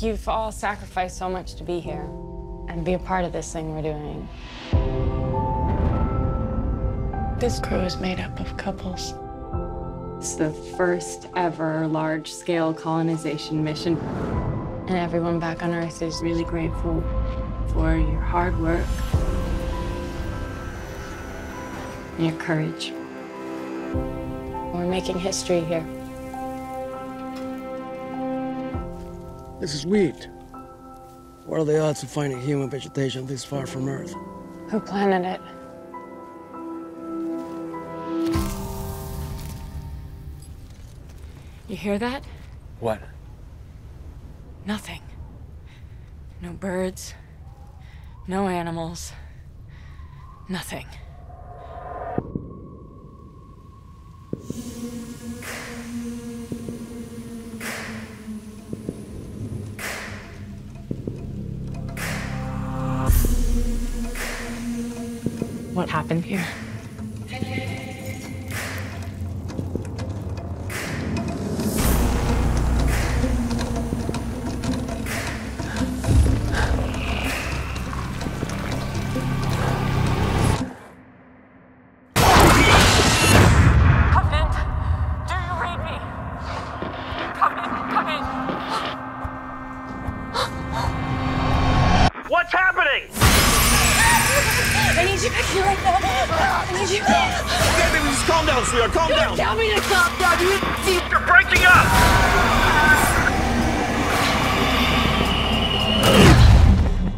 You've all sacrificed so much to be here and be a part of this thing we're doing. This crew is made up of couples. It's the first ever large scale colonization mission. And everyone back on Earth is really grateful for your hard work, and your courage. We're making history here. This is wheat. What are the odds of finding human vegetation this far from Earth? Who planted it? You hear that? What? Nothing. No birds. No animals. Nothing. What happened here? Covenant, do I need you back here right now. I need you. Okay, baby, just calm down, sweetheart. Calm down. Tell me to calm down. You see, You're breaking up.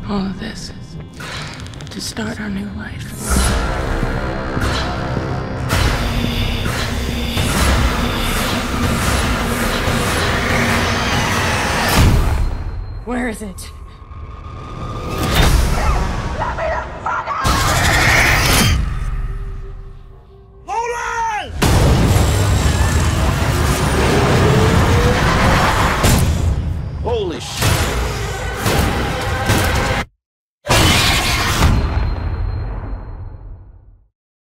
All of this is to start our new life. Where is it?